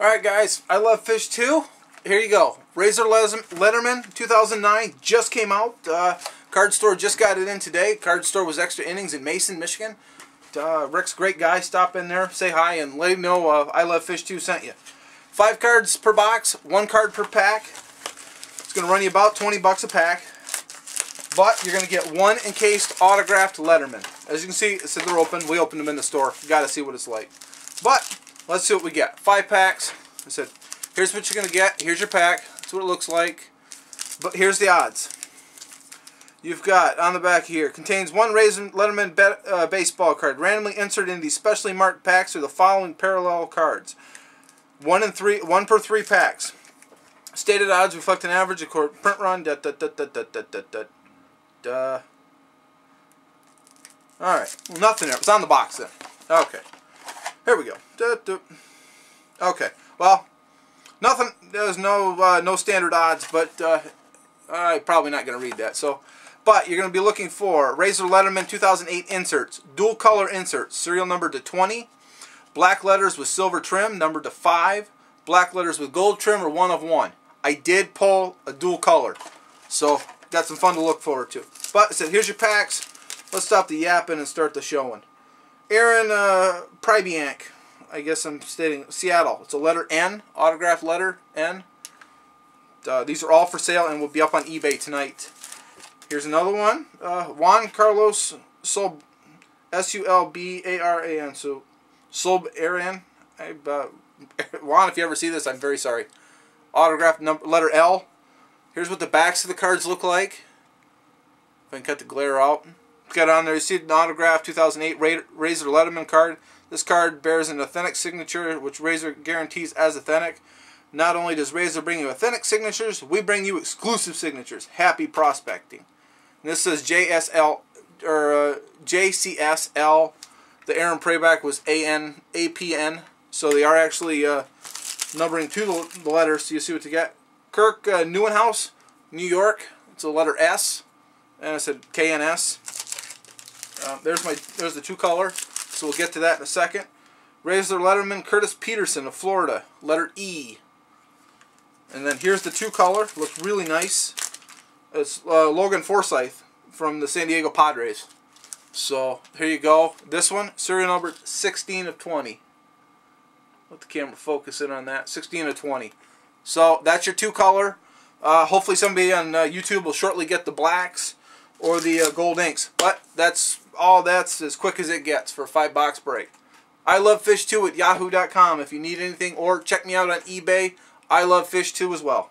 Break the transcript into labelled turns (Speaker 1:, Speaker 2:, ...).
Speaker 1: Alright guys, I love fish too. Here you go. Razor Letterman 2009 just came out. Uh, card store just got it in today. Card store was extra innings in Mason, Michigan. Uh, Rick's great guy. Stop in there, say hi, and let him know uh, I Love Fish 2 sent you. Five cards per box, one card per pack. It's going to run you about 20 bucks a pack. But you're going to get one encased autographed Letterman. As you can see, it said they're open. We opened them in the store. You got to see what it's like. But let's see what we get. Five packs. I said, here's what you're going to get. Here's your pack. That's what it looks like. But here's the odds. You've got on the back here contains one Razor Letterman uh, baseball card randomly inserted in these specially marked packs are the following parallel cards. One in three, one per three packs. Stated odds reflect an average of court print run. Da, da, da, da, da, da, da, da, da. All right, well, nothing there. It's on the box then. Okay, here we go. Da, da. Okay, well, nothing. There's no uh, no standard odds, but uh, I'm probably not going to read that. So. But you're going to be looking for Razor Letterman 2008 inserts, dual color inserts, serial number to 20, black letters with silver trim, number to 5, black letters with gold trim, or one of one. I did pull a dual color, so got some fun to look forward to. But I said, here's your packs. Let's stop the yapping and start the showing. Aaron uh, I guess I'm stating Seattle. It's a letter N, autographed letter N. Uh, these are all for sale and will be up on eBay tonight. Here's another one. Uh, Juan Carlos Sob, S-U-L-B-A-R-A-N. So, Sob-Aran. Uh, Juan, if you ever see this, I'm very sorry. Autograph number letter L. Here's what the backs of the cards look like. If I can cut the glare out. Got on there, you see an autograph 2008 Razor Letterman card. This card bears an authentic signature, which Razor guarantees as authentic. Not only does Razor bring you authentic signatures, we bring you exclusive signatures. Happy prospecting. And this says JSL or uh, JCSL. The Aaron Prayback was AN APN, so they are actually uh, numbering to the, the, letters. So you see what you get. Kirk uh, New York. It's a letter S, and I said KNS. Uh, there's my there's the two color. So we'll get to that in a second. Razor Letterman Curtis Petersen of Florida, letter E. And then here's the two color. Looks really nice. It's uh, Logan Forsythe from the San Diego Padres. So here you go. This one, serial number 16 of 20. Let the camera focus in on that. 16 of 20. So that's your two color. Uh, hopefully somebody on uh, YouTube will shortly get the blacks or the uh, gold inks. But that's all that's as quick as it gets for a five box break. I love fish too at yahoo.com if you need anything or check me out on eBay. I love fish too as well.